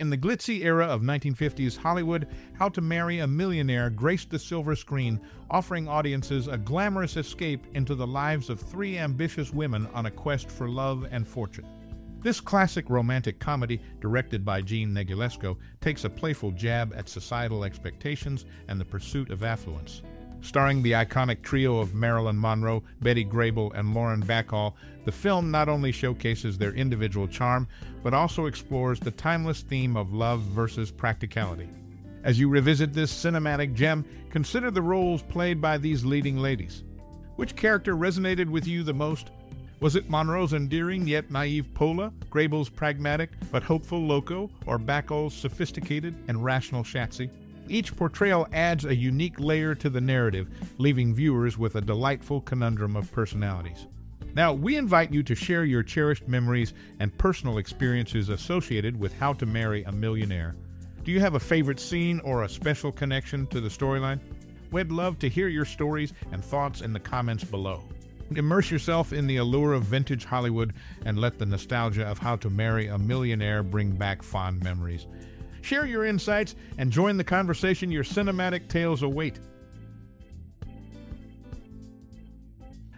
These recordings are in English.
in the glitzy era of 1950s Hollywood, How to Marry a Millionaire graced the silver screen, offering audiences a glamorous escape into the lives of three ambitious women on a quest for love and fortune. This classic romantic comedy, directed by Jean Negulesco, takes a playful jab at societal expectations and the pursuit of affluence. Starring the iconic trio of Marilyn Monroe, Betty Grable, and Lauren Bacall, the film not only showcases their individual charm, but also explores the timeless theme of love versus practicality. As you revisit this cinematic gem, consider the roles played by these leading ladies. Which character resonated with you the most? Was it Monroe's endearing yet naive Pola, Grable's pragmatic but hopeful Loco, or Bacall's sophisticated and rational Schatze? Each portrayal adds a unique layer to the narrative, leaving viewers with a delightful conundrum of personalities. Now, we invite you to share your cherished memories and personal experiences associated with How to Marry a Millionaire. Do you have a favorite scene or a special connection to the storyline? We'd love to hear your stories and thoughts in the comments below. Immerse yourself in the allure of vintage Hollywood and let the nostalgia of How to Marry a Millionaire bring back fond memories. Share your insights and join the conversation your cinematic tales await.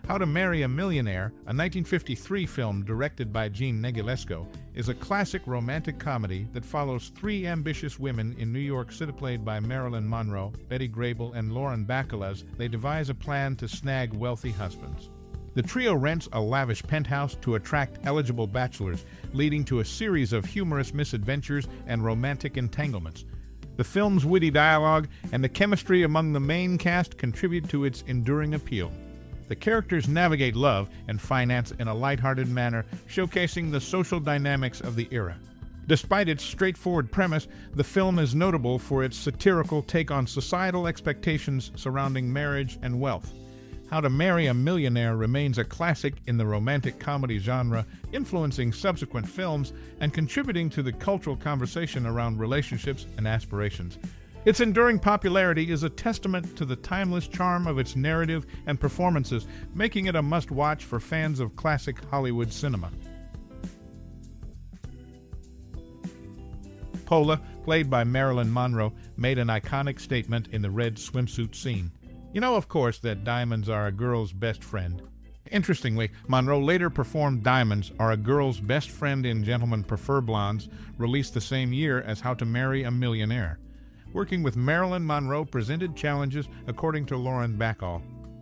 How to Marry a Millionaire, a 1953 film directed by Jean Negulesco, is a classic romantic comedy that follows three ambitious women in New York City played by Marilyn Monroe, Betty Grable, and Lauren Bacall they devise a plan to snag wealthy husbands. The trio rents a lavish penthouse to attract eligible bachelors, leading to a series of humorous misadventures and romantic entanglements. The film's witty dialogue and the chemistry among the main cast contribute to its enduring appeal. The characters navigate love and finance in a lighthearted manner, showcasing the social dynamics of the era. Despite its straightforward premise, the film is notable for its satirical take on societal expectations surrounding marriage and wealth. How to Marry a Millionaire remains a classic in the romantic comedy genre, influencing subsequent films and contributing to the cultural conversation around relationships and aspirations. Its enduring popularity is a testament to the timeless charm of its narrative and performances, making it a must watch for fans of classic Hollywood cinema. Pola, played by Marilyn Monroe, made an iconic statement in the red swimsuit scene. You know, of course, that diamonds are a girl's best friend. Interestingly, Monroe later performed Diamonds Are a Girl's Best Friend in Gentlemen Prefer Blondes, released the same year as How to Marry a Millionaire. Working with Marilyn Monroe presented challenges, according to Lauren Bacall.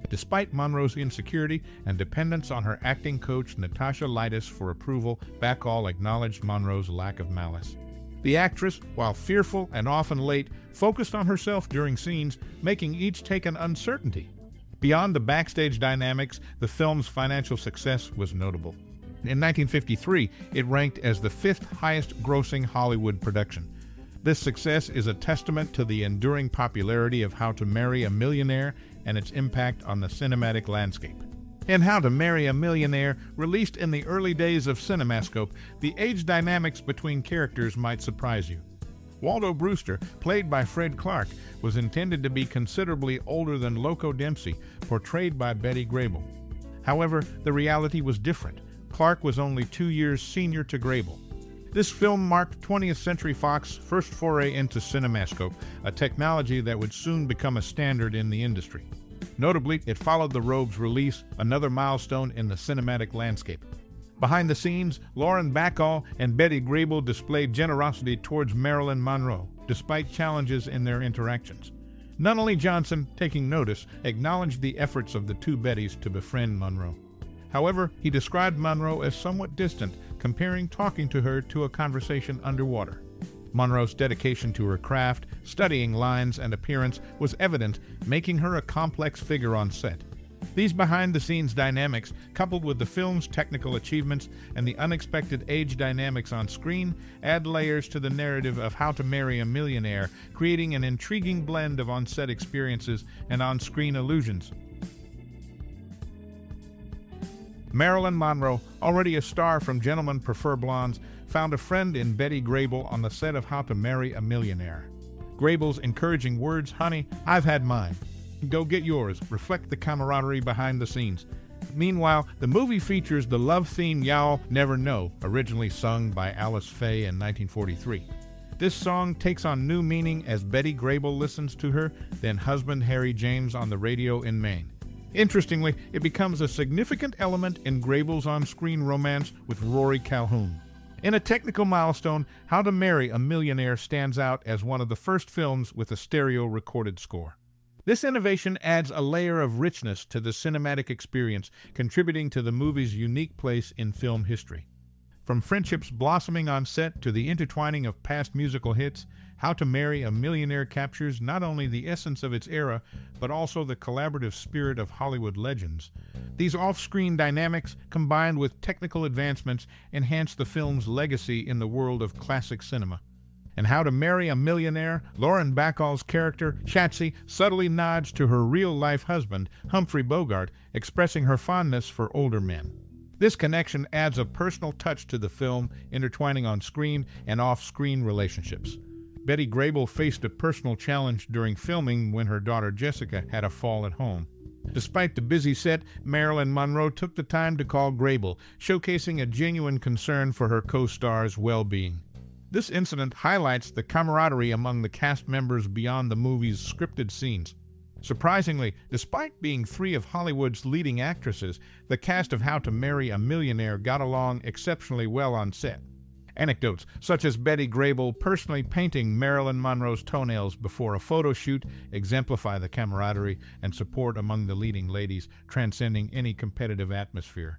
Despite Monroe's insecurity and dependence on her acting coach Natasha Lytess for approval, Bacall acknowledged Monroe's lack of malice. The actress, while fearful and often late, focused on herself during scenes, making each take an uncertainty. Beyond the backstage dynamics, the film's financial success was notable. In 1953, it ranked as the fifth highest grossing Hollywood production. This success is a testament to the enduring popularity of How to Marry a Millionaire and its impact on the cinematic landscape in How to Marry a Millionaire, released in the early days of Cinemascope, the age dynamics between characters might surprise you. Waldo Brewster, played by Fred Clark, was intended to be considerably older than Loco Dempsey, portrayed by Betty Grable. However, the reality was different. Clark was only two years senior to Grable. This film marked 20th Century Fox's first foray into Cinemascope, a technology that would soon become a standard in the industry. Notably, it followed the Robe's release, another milestone in the cinematic landscape. Behind the scenes, Lauren Bacall and Betty Grable displayed generosity towards Marilyn Monroe, despite challenges in their interactions. Nunnally Johnson, taking notice, acknowledged the efforts of the two Bettys to befriend Monroe. However, he described Monroe as somewhat distant, comparing talking to her to a conversation underwater. Monroe's dedication to her craft, studying lines and appearance, was evident, making her a complex figure on set. These behind the scenes dynamics, coupled with the film's technical achievements and the unexpected age dynamics on screen, add layers to the narrative of how to marry a millionaire, creating an intriguing blend of on set experiences and on screen illusions. Marilyn Monroe, already a star from Gentlemen Prefer Blondes, found a friend in Betty Grable on the set of How to Marry a Millionaire. Grable's encouraging words, honey, I've had mine. Go get yours, reflect the camaraderie behind the scenes. Meanwhile, the movie features the love theme You'll Never Know, originally sung by Alice Faye in 1943. This song takes on new meaning as Betty Grable listens to her, then husband Harry James on the radio in Maine. Interestingly, it becomes a significant element in Grable's on screen romance with Rory Calhoun. In a technical milestone, How to Marry a Millionaire stands out as one of the first films with a stereo recorded score. This innovation adds a layer of richness to the cinematic experience, contributing to the movie's unique place in film history. From friendships blossoming on set to the intertwining of past musical hits, How to Marry a Millionaire captures not only the essence of its era, but also the collaborative spirit of Hollywood legends. These off screen dynamics, combined with technical advancements, enhance the film's legacy in the world of classic cinema. In How to Marry a Millionaire, Lauren Bacall's character, Schatze, subtly nods to her real life husband, Humphrey Bogart, expressing her fondness for older men. This connection adds a personal touch to the film, intertwining on screen and off screen relationships. Betty Grable faced a personal challenge during filming when her daughter Jessica had a fall at home. Despite the busy set, Marilyn Monroe took the time to call Grable, showcasing a genuine concern for her co star's well being. This incident highlights the camaraderie among the cast members beyond the movie's scripted scenes. Surprisingly, despite being three of Hollywood's leading actresses, the cast of How to Marry a Millionaire got along exceptionally well on set. Anecdotes such as Betty Grable personally painting Marilyn Monroe's toenails before a photo shoot exemplify the camaraderie and support among the leading ladies, transcending any competitive atmosphere.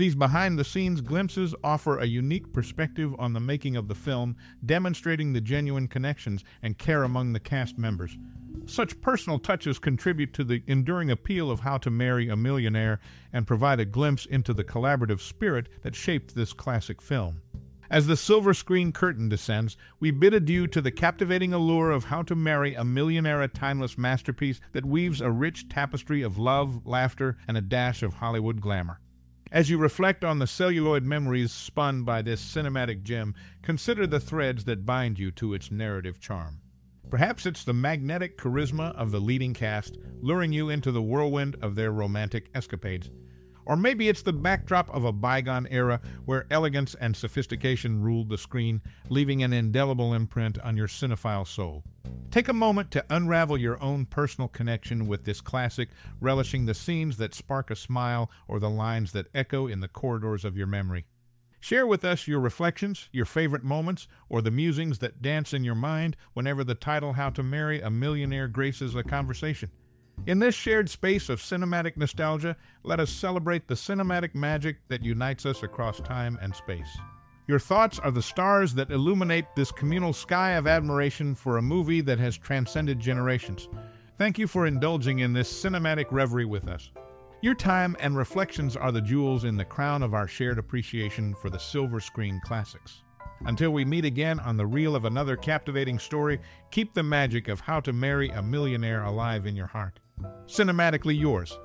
These behind the scenes glimpses offer a unique perspective on the making of the film, demonstrating the genuine connections and care among the cast members. Such personal touches contribute to the enduring appeal of How to Marry a Millionaire and provide a glimpse into the collaborative spirit that shaped this classic film. As the silver screen curtain descends, we bid adieu to the captivating allure of How to Marry a Millionaire, a timeless masterpiece that weaves a rich tapestry of love, laughter, and a dash of Hollywood glamour. As you reflect on the celluloid memories spun by this cinematic gem, consider the threads that bind you to its narrative charm. Perhaps it's the magnetic charisma of the leading cast, luring you into the whirlwind of their romantic escapades. Or maybe it's the backdrop of a bygone era where elegance and sophistication ruled the screen, leaving an indelible imprint on your cinephile soul. Take a moment to unravel your own personal connection with this classic, relishing the scenes that spark a smile or the lines that echo in the corridors of your memory. Share with us your reflections, your favorite moments, or the musings that dance in your mind whenever the title How to Marry a Millionaire graces a conversation. In this shared space of cinematic nostalgia, let us celebrate the cinematic magic that unites us across time and space. Your thoughts are the stars that illuminate this communal sky of admiration for a movie that has transcended generations. Thank you for indulging in this cinematic reverie with us. Your time and reflections are the jewels in the crown of our shared appreciation for the silver screen classics. Until we meet again on the reel of another captivating story, keep the magic of how to marry a millionaire alive in your heart. Cinematically yours,